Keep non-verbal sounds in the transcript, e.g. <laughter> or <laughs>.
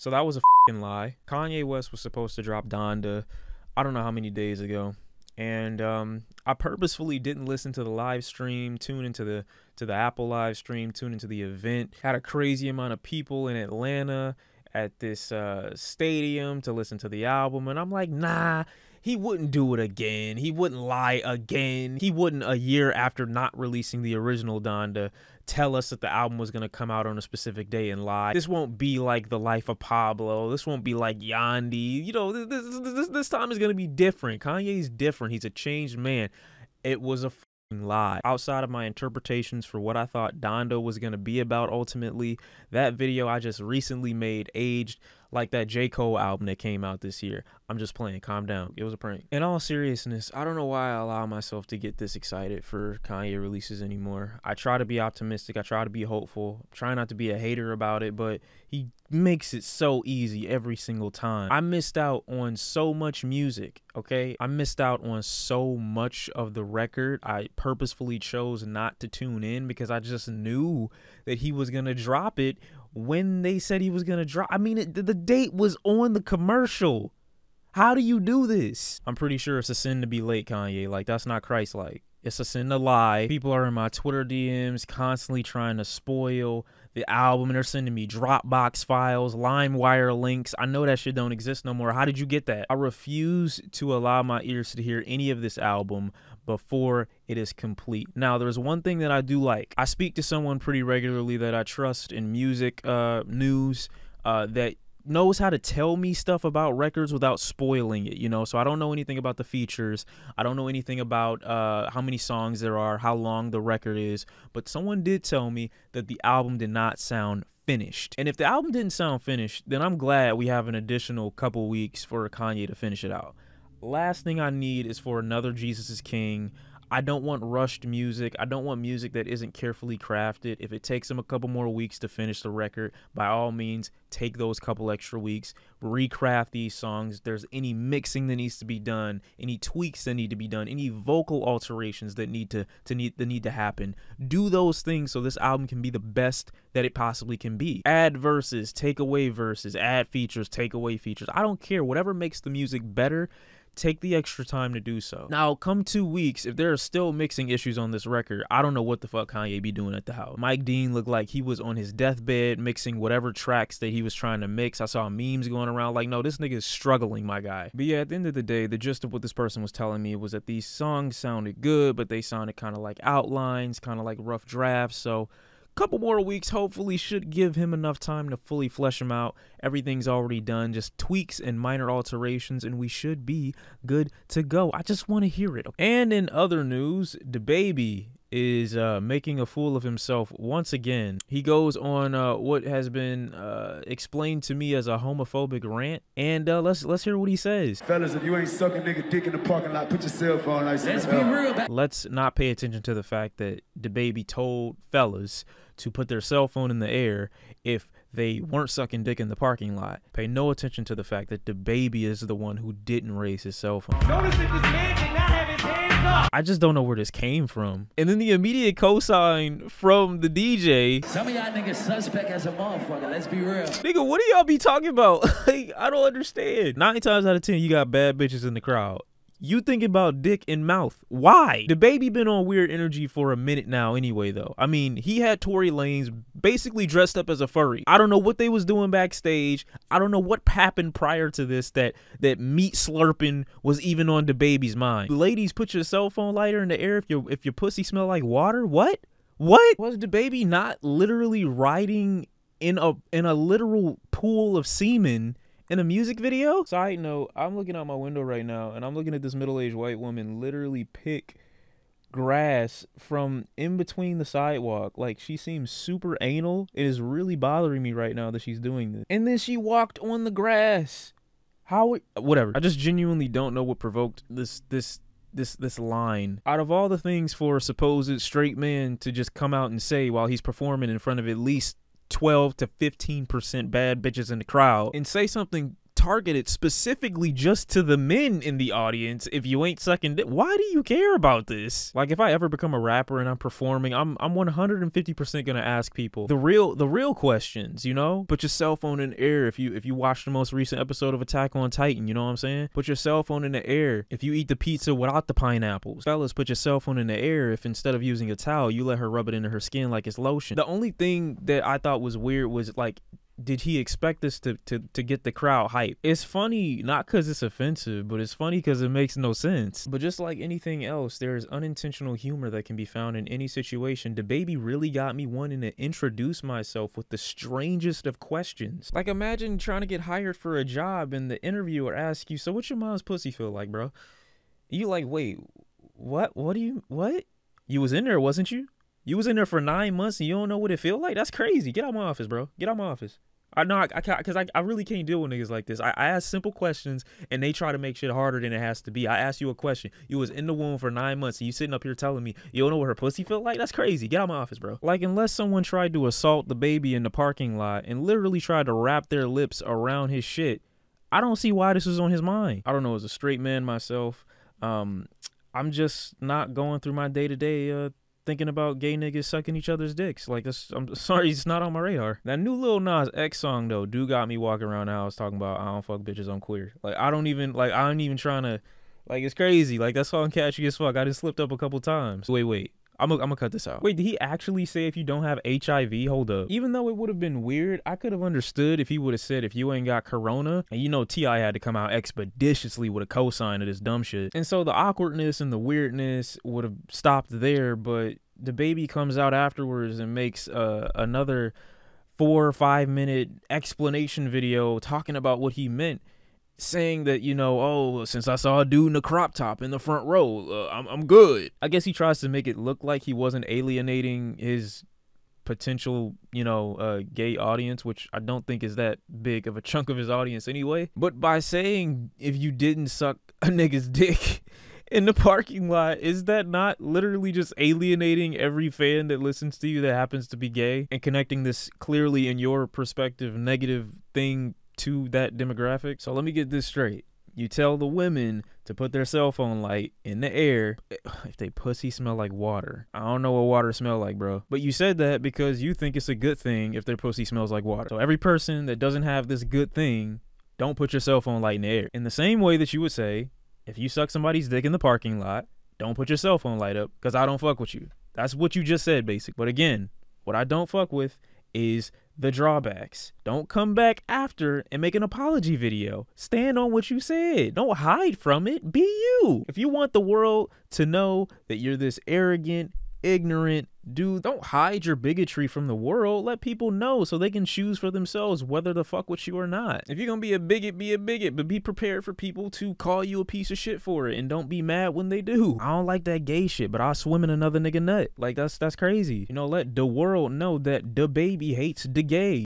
So that was a fing lie. Kanye West was supposed to drop Donda, I don't know how many days ago, and um, I purposefully didn't listen to the live stream, tune into the to the Apple live stream, tune into the event. Had a crazy amount of people in Atlanta at this uh, stadium to listen to the album, and I'm like, nah he wouldn't do it again. He wouldn't lie again. He wouldn't a year after not releasing the original Donda tell us that the album was going to come out on a specific day and lie. This won't be like The Life of Pablo. This won't be like Yandhi. You know, this, this, this time is going to be different. Kanye's different. He's a changed man. It was a lie. Outside of my interpretations for what I thought Donda was going to be about ultimately, that video I just recently made aged like that J. Cole album that came out this year. I'm just playing. Calm down. It was a prank. In all seriousness, I don't know why I allow myself to get this excited for Kanye releases anymore. I try to be optimistic. I try to be hopeful. Try not to be a hater about it, but he makes it so easy every single time. I missed out on so much music, okay? I missed out on so much of the record. I purposefully chose not to tune in because I just knew that he was going to drop it when they said he was gonna drop. I mean, it, the date was on the commercial. How do you do this? I'm pretty sure it's a sin to be late, Kanye. Like that's not Christ-like. It's a sin to lie. People are in my Twitter DMs constantly trying to spoil the album and they're sending me Dropbox files, LimeWire links. I know that shit don't exist no more. How did you get that? I refuse to allow my ears to hear any of this album before it is complete. Now, there's one thing that I do like. I speak to someone pretty regularly that I trust in music uh, news uh, that knows how to tell me stuff about records without spoiling it, you know. So I don't know anything about the features. I don't know anything about uh, how many songs there are, how long the record is. But someone did tell me that the album did not sound finished. And if the album didn't sound finished, then I'm glad we have an additional couple weeks for Kanye to finish it out. Last thing I need is for another Jesus is King I don't want rushed music. I don't want music that isn't carefully crafted. If it takes them a couple more weeks to finish the record, by all means, take those couple extra weeks, recraft these songs. If there's any mixing that needs to be done, any tweaks that need to be done, any vocal alterations that need to to need that need to happen. Do those things so this album can be the best that it possibly can be. Add verses, take away verses, add features, take away features. I don't care. Whatever makes the music better take the extra time to do so. Now, come two weeks, if there are still mixing issues on this record, I don't know what the fuck Kanye be doing at the house. Mike Dean looked like he was on his deathbed mixing whatever tracks that he was trying to mix. I saw memes going around like, no, this nigga is struggling, my guy. But yeah, at the end of the day, the gist of what this person was telling me was that these songs sounded good, but they sounded kind of like outlines, kind of like rough drafts. So couple more weeks hopefully should give him enough time to fully flesh him out. Everything's already done, just tweaks and minor alterations, and we should be good to go. I just want to hear it. And in other news, DaBaby is uh, making a fool of himself once again. He goes on uh, what has been uh, explained to me as a homophobic rant, and uh, let's let's hear what he says. Fellas, if you ain't sucking nigga dick in the parking lot, put your cell phone nice Let's be real. Let's not pay attention to the fact that DaBaby told fellas to put their cell phone in the air if they weren't sucking dick in the parking lot. Pay no attention to the fact that DaBaby is the one who didn't raise his cell phone. Notice that this man did not have his hands up. I just don't know where this came from. And then the immediate cosign from the DJ. Some of y'all niggas suspect as a motherfucker. Let's be real. Nigga, what do y'all be talking about? <laughs> like, I don't understand. Nine times out of ten, you got bad bitches in the crowd. You think about dick and mouth. Why? DaBaby been on weird energy for a minute now anyway though. I mean, he had Tory Lanez basically dressed up as a furry. I don't know what they was doing backstage. I don't know what happened prior to this that that meat slurping was even on DaBaby's mind. Ladies, put your cell phone lighter in the air if your if your pussy smell like water. What? What? Was DaBaby not literally riding in a in a literal pool of semen in a music video. Side note, I'm looking out my window right now and I'm looking at this middle-aged white woman literally pick grass from in between the sidewalk. Like she seems super anal. It is really bothering me right now that she's doing this. And then she walked on the grass. How whatever. I just genuinely don't know what provoked this this this this line. Out of all the things for a supposed straight man to just come out and say while he's performing in front of at least 12 to 15% bad bitches in the crowd. And say something targeted specifically just to the men in the audience. If you ain't sucking why do you care about this? Like, if I ever become a rapper and I'm performing, I'm I'm 150% gonna ask people the real the real questions. You know, put your cell phone in the air if you if you watch the most recent episode of Attack on Titan. You know what I'm saying? Put your cell phone in the air if you eat the pizza without the pineapples. Fellas, put your cell phone in the air if instead of using a towel, you let her rub it into her skin like it's lotion. The only thing that I thought was weird was like did he expect this to, to, to get the crowd hype? It's funny, not because it's offensive, but it's funny because it makes no sense. But just like anything else, there is unintentional humor that can be found in any situation. DaBaby really got me wanting to introduce myself with the strangest of questions. Like, imagine trying to get hired for a job and the interviewer asks you, So, what's your mom's pussy feel like, bro? You like, wait, what? What do you, what? You was in there, wasn't you? You was in there for nine months and you don't know what it feel like? That's crazy. Get out my office, bro. Get out my office. I know I, I can't because I, I really can't deal with niggas like this. I, I ask simple questions and they try to make shit harder than it has to be. I ask you a question. You was in the womb for nine months and you sitting up here telling me you don't know what her pussy feel like? That's crazy. Get out my office, bro. Like unless someone tried to assault DaBaby in the parking lot and literally tried to wrap their lips around his shit, I don't see why this was on his mind. I don't know. As a straight man myself, um, I'm just not going through my day to day thinking about gay niggas sucking each other's dicks. Like, this, I'm <laughs> sorry, it's not on my radar. That new Lil Nas X song though, do got me walking around the house talking about I don't fuck bitches, I'm queer. Like, I don't even like I ain't even trying to. Like, it's crazy. Like that song catchy as fuck. I just slipped up a couple times. Wait, wait. I'm gonna, cut this out. Wait, did he actually say if you don't have HIV? Hold up. Even though it would have been weird, I could have understood if he would have said if you ain't got corona. And you know, T.I. had to come out expeditiously with a cosign of this dumb shit. And so the awkwardness and the weirdness would have stopped there, but DaBaby comes out afterwards and makes uh, another four or five minute explanation video talking about what he meant saying that you know oh since i saw a dude in a crop top in the front row uh, I'm, I'm good. I guess he tries to make it look like he wasn't alienating his potential you know uh, gay audience which i don't think is that big of a chunk of his audience anyway. But by saying if you didn't suck a nigga's <laughs> dick in the parking lot, is that not literally just alienating every fan that listens to you that happens to be gay and connecting this clearly in your perspective negative thing to that demographic? So let me get this straight. You tell the women to put their cell phone light in the air <sighs> if they pussy smell like water. I don't know what water smell like, bro. But you said that because you think it's a good thing if their pussy smells like water. So every person that doesn't have this good thing, don't put your cell phone light in the air. In the same way that you would say, if you suck somebody's dick in the parking lot, don't put your cell phone light up because I don't fuck with you. That's what you just said, basic. But again, what I don't fuck with is the drawbacks. Don't come back after and make an apology video. Stand on what you said. Don't hide from it. Be you. If you want the world to know that you're this arrogant, ignorant dude. Don't hide your bigotry from the world. Let people know so they can choose for themselves whether to fuck with you or not. If you're gonna be a bigot, be a bigot, but be prepared for people to call you a piece of shit for it and don't be mad when they do. I don't like that gay shit, but I'll swim in another nigga nut. Like that's that's crazy. You know, let the world know that DaBaby hates the gay.